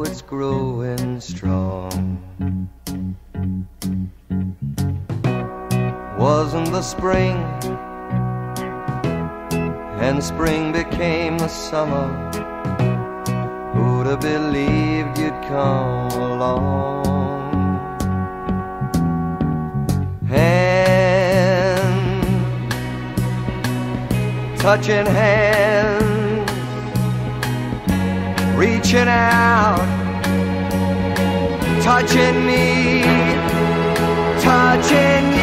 it's growing strong. Wasn't the spring, and spring became the summer. Who'd have believed you'd come along? Hand, touching hands, reaching out, touching me, touching you.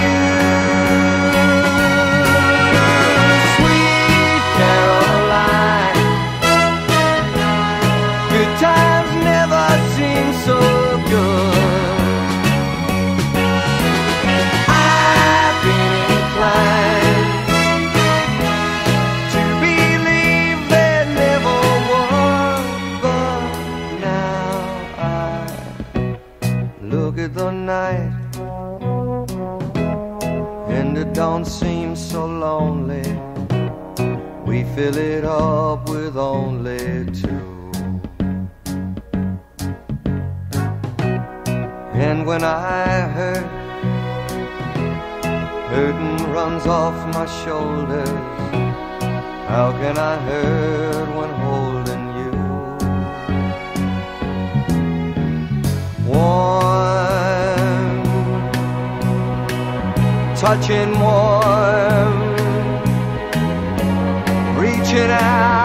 With only two. And when I hurt, hurting runs off my shoulders. How can I hurt when holding you? Warm, touching warm, reaching out,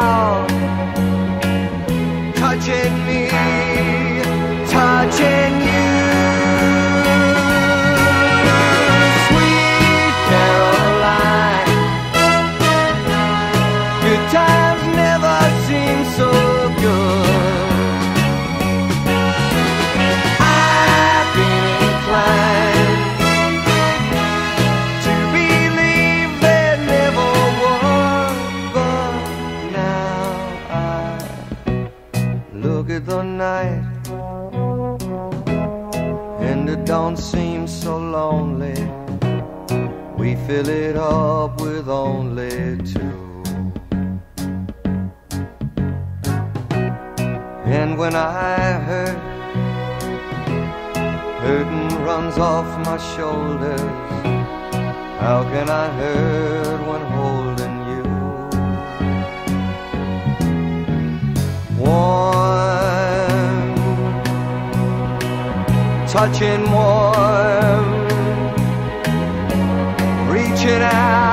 with only two. And when I hurt, hurting runs off my shoulders. How can I hurt when holding you? Warm, touching warm, reaching out,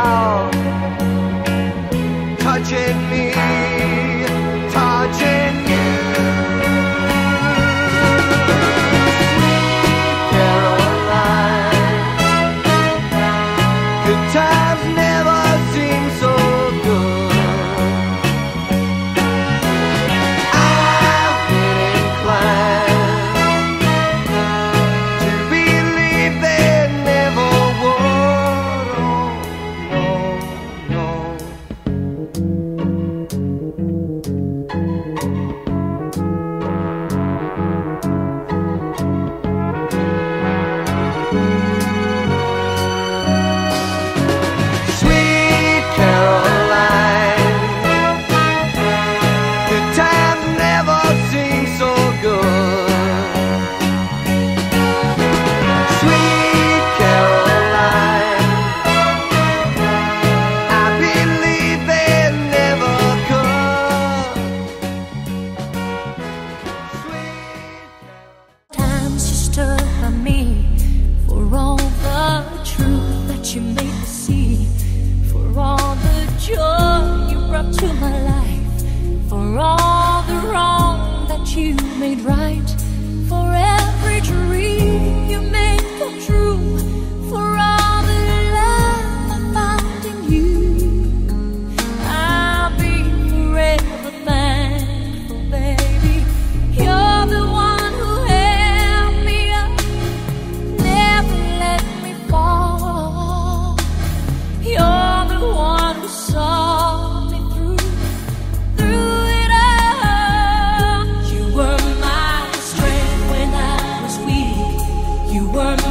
You were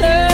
love.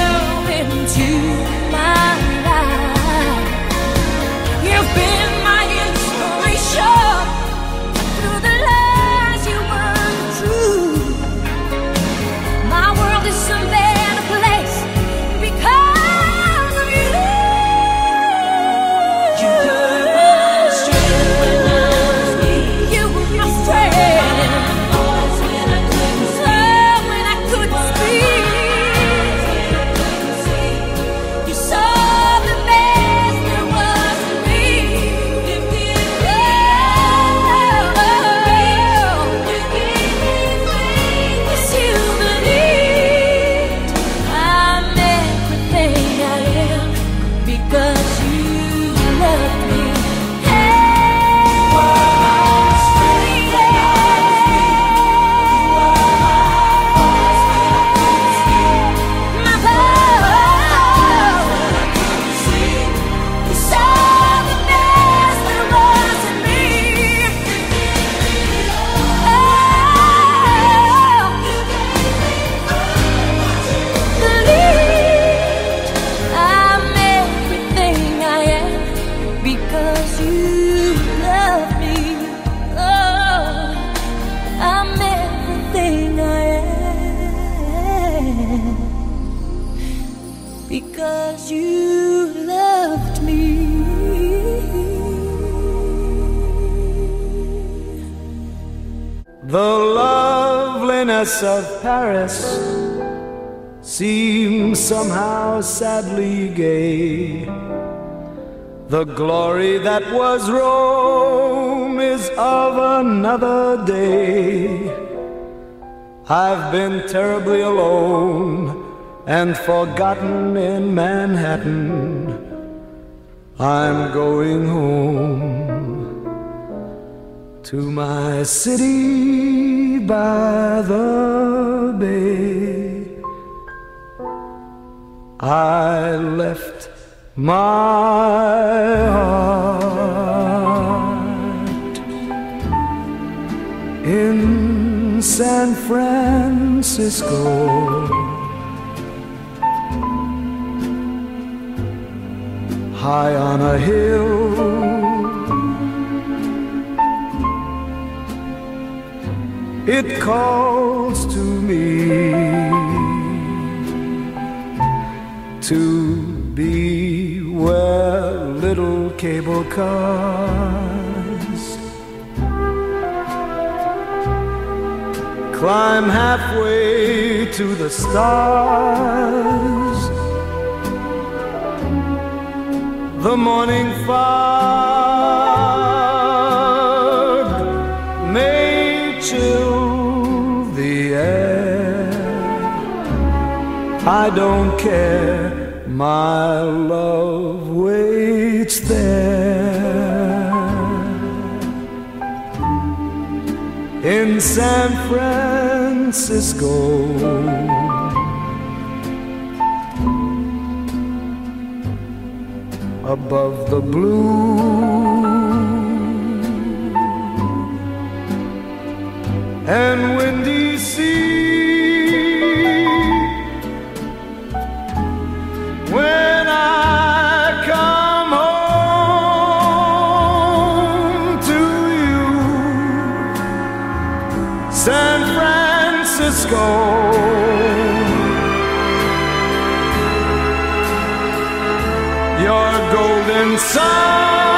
Of Paris seems somehow sadly gay. The glory that was Rome is of another day. I've been terribly alone and forgotten in Manhattan. I'm going home to my city by the bay. I left my heart in San Francisco. High on a hill it calls to me to be where little cable cars climb halfway to the stars. The morning fog I don't care, my love waits there in San Francisco. Above the blue and windy sea. Your golden sun.